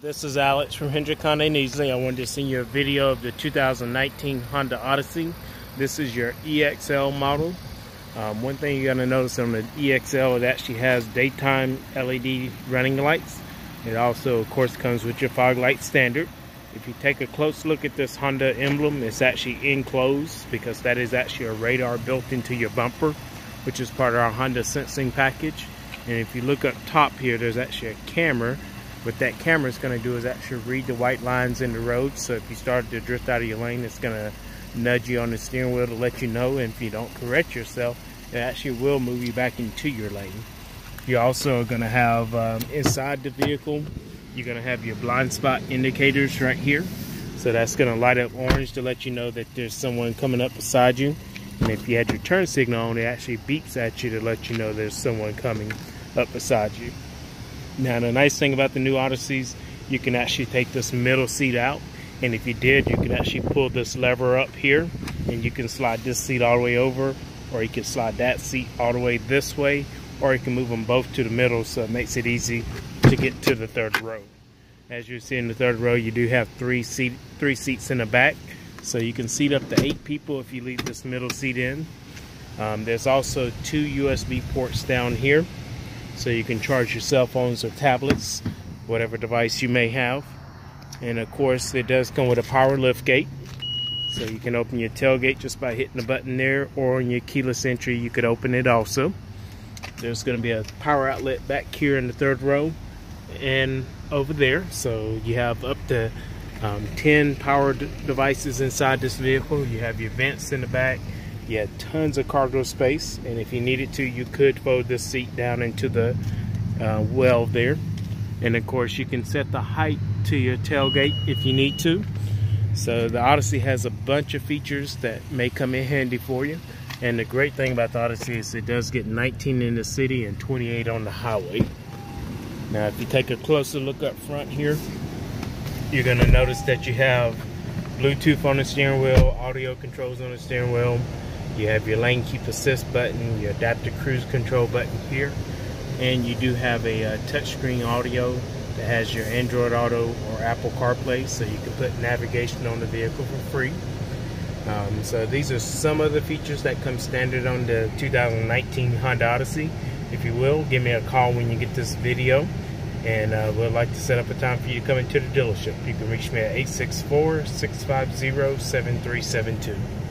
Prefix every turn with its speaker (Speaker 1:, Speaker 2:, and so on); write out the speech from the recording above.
Speaker 1: This is Alex from Hendrick Honda and Easley. I wanted to send you a video of the 2019 Honda Odyssey. This is your EXL model. Um, one thing you're going to notice on the EXL, it actually has daytime LED running lights. It also, of course, comes with your fog light standard. If you take a close look at this Honda emblem, it's actually enclosed because that is actually a radar built into your bumper, which is part of our Honda sensing package. And if you look up top here, there's actually a camera what that camera is going to do is actually read the white lines in the road. So if you start to drift out of your lane, it's going to nudge you on the steering wheel to let you know. And if you don't correct yourself, it actually will move you back into your lane. You're also going to have um, inside the vehicle, you're going to have your blind spot indicators right here. So that's going to light up orange to let you know that there's someone coming up beside you. And if you had your turn signal on, it actually beeps at you to let you know there's someone coming up beside you. Now the nice thing about the new Odysseys, you can actually take this middle seat out. And if you did, you can actually pull this lever up here and you can slide this seat all the way over or you can slide that seat all the way this way or you can move them both to the middle so it makes it easy to get to the third row. As you see in the third row, you do have three seat three seats in the back, so you can seat up to eight people if you leave this middle seat in. Um, there's also two USB ports down here so you can charge your cell phones or tablets, whatever device you may have. And of course, it does come with a power lift gate. So you can open your tailgate just by hitting the button there, or in your keyless entry, you could open it also. There's going to be a power outlet back here in the third row and over there. So you have up to um, 10 power devices inside this vehicle. You have your vents in the back, you had tons of cargo space, and if you needed to, you could fold this seat down into the uh, well there. And of course, you can set the height to your tailgate if you need to. So the Odyssey has a bunch of features that may come in handy for you. And the great thing about the Odyssey is it does get 19 in the city and 28 on the highway. Now, if you take a closer look up front here, you're gonna notice that you have Bluetooth on the steering wheel, audio controls on the steering wheel, you have your lane keep assist button, your adaptive cruise control button here, and you do have a uh, touchscreen audio that has your Android Auto or Apple CarPlay, so you can put navigation on the vehicle for free. Um, so these are some of the features that come standard on the 2019 Honda Odyssey. If you will, give me a call when you get this video, and uh, we'd like to set up a time for you to come into the dealership. You can reach me at 864 650 7372.